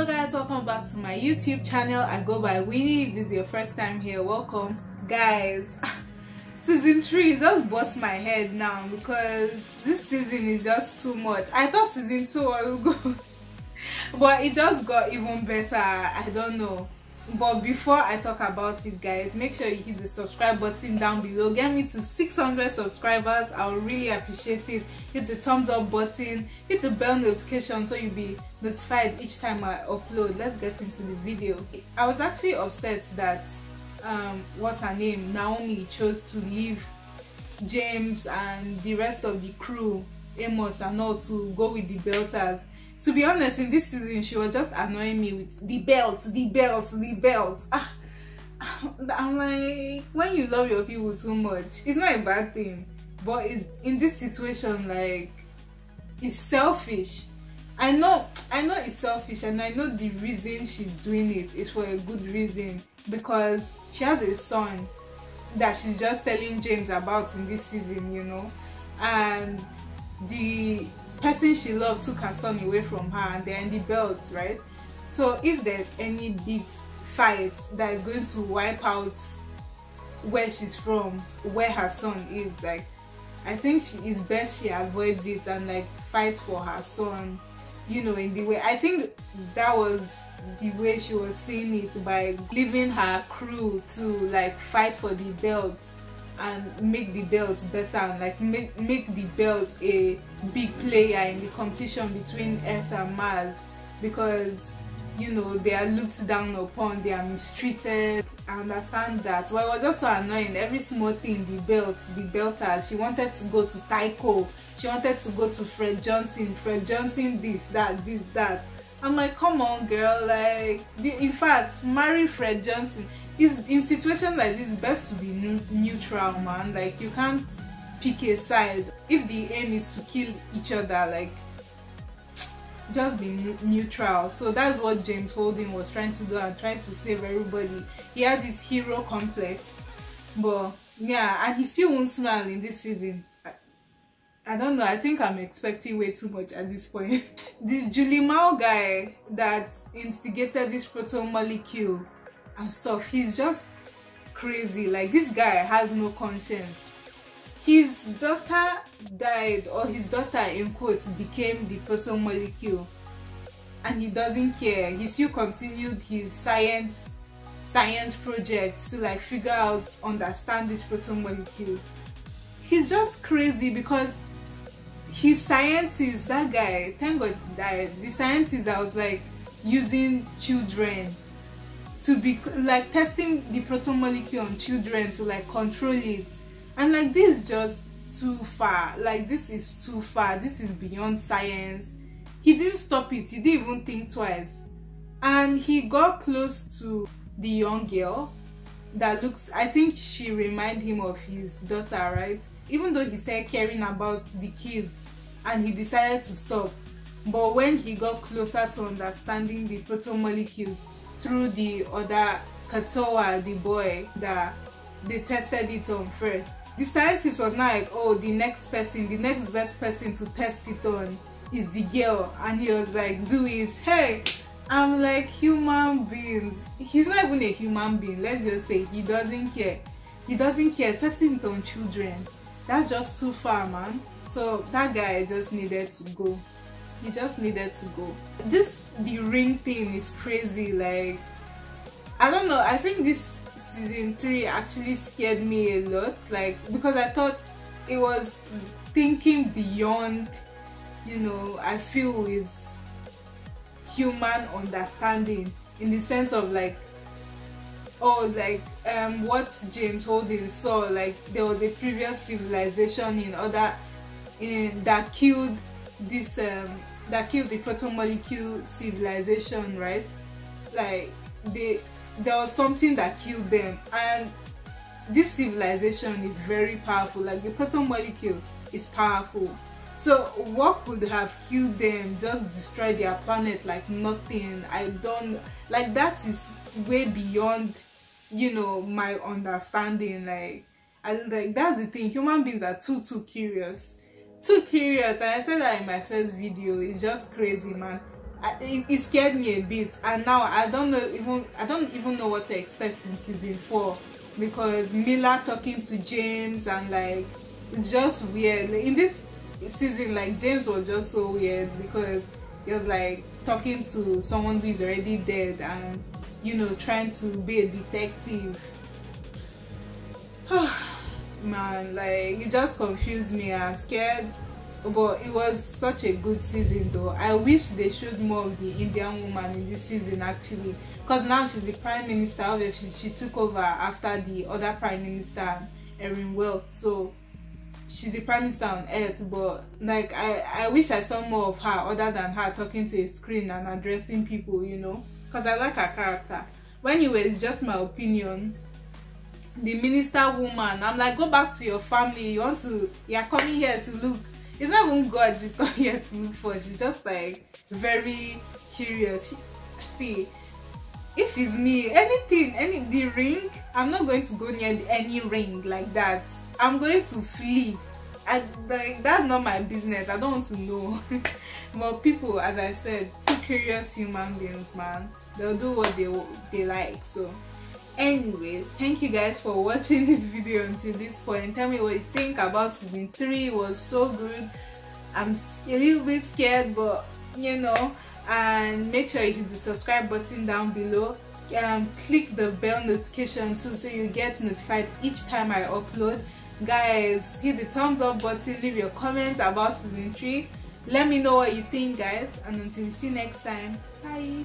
hello guys welcome back to my youtube channel. I go by winnie. If this is your first time here welcome. Guys season three just bust my head now because this season is just too much. I thought season two was good but it just got even better. I don't know but before i talk about it guys make sure you hit the subscribe button down below. Get me to 600 subscribers. I would really appreciate it. Hit the thumbs up button. Hit the bell notification so you'll be notified each time i upload. Let's get into the video. I was actually upset that um what's her name? Naomi chose to leave james and the rest of the crew amos and all to go with the belters to be honest in this season she was just annoying me with the belt the belt the belt. Ah i'm like when you love your people too much it's not a bad thing. But it, in this situation like it's selfish. I know i know it's selfish and i know the reason she's doing it is for a good reason. Because she has a son that she's just telling james about in this season you know? And the person she loved took her son away from her and they're in the belt right? So if there's any big fight that is going to wipe out where she's from where her son is like i think she is best she avoids it and like fight for her son you know in the way i think that was the way she was seeing it by leaving her crew to like fight for the belt and make the belt better and like make, make the belt a big player in the competition between Earth and Mars because you know they are looked down upon, they are mistreated. I understand that. Well, it was also annoying. Every small thing, the belt, the belter. She wanted to go to Tycho. She wanted to go to Fred Johnson. Fred Johnson, this, that, this, that. I'm like, come on, girl. Like, in fact, marry Fred Johnson it's in situations like this it's best to be neutral man. Like you can't pick a side. If the aim is to kill each other like just be neutral. So that's what james holden was trying to do and trying to save everybody. He had this hero complex but yeah and he still won't smile in this season. I, I don't know. I think i'm expecting way too much at this point. The julie mao guy that instigated this protomolecule and stuff. He's just crazy. Like this guy has no conscience. His daughter died or his daughter in quotes became the protomolecule. And he doesn't care. He still continued his science science project to like figure out understand this protomolecule. He's just crazy because his scientist that guy thank god died. The scientist that was like using children to be like testing the protomolecule on children to like control it. And like this is just too far. Like this is too far. This is beyond science. He didn't stop it. He didn't even think twice. And he got close to the young girl that looks i think she reminded him of his daughter right? Even though he said caring about the kids and he decided to stop. But when he got closer to understanding the protomolecule through the other Katoa, the boy that they tested it on first. The scientist was not like, oh, the next person, the next best person to test it on is the girl. And he was like, do it. Hey, I'm like human beings. He's not even a human being. Let's just say he doesn't care. He doesn't care. Testing it on children. That's just too far, man. So that guy just needed to go he just needed to go. This the ring thing is crazy like i don't know i think this season three actually scared me a lot like because i thought it was thinking beyond you know i feel with human understanding in the sense of like oh like um what james holden saw like there was a previous civilization in other in that killed this um that killed the protomolecule civilization, right? Like they there was something that killed them. And this civilization is very powerful. Like the protomolecule is powerful. So what could have killed them? Just destroy their planet like nothing. I don't like that is way beyond you know my understanding. Like and like that's the thing. Human beings are too too curious too curious and i said that in my first video it's just crazy man. I, it, it scared me a bit and now i don't know even i don't even know what to expect in season four because Miller talking to james and like it's just weird. In this season like james was just so weird because he was like talking to someone who is already dead and you know trying to be a detective ah. Man like it just confused me i'm scared. But it was such a good season though. I wish they showed more of the indian woman in this season actually. Because now she's the prime minister obviously she took over after the other prime minister erin wealth so she's the prime minister on earth but like i i wish i saw more of her other than her talking to a screen and addressing people you know? Because i like her character. But anyway it's just my opinion the minister woman i'm like go back to your family you want to you're coming here to look it's not even God she's coming here to look for. She's just like very curious. See, if it's me, anything, any the ring, I'm not going to go near any ring like that. I'm going to flee. I, like that's not my business. I don't want to know. but people, as I said, two curious human beings, man. They'll do what they they like. So anyways thank you guys for watching this video until this point tell me what you think about season 3 it was so good. I'm a little bit scared but you know and make sure you hit the subscribe button down below. Um, click the bell notification too so you get notified each time i upload. Guys hit the thumbs up button leave your comments about season 3 let me know what you think guys and until we see next time. Bye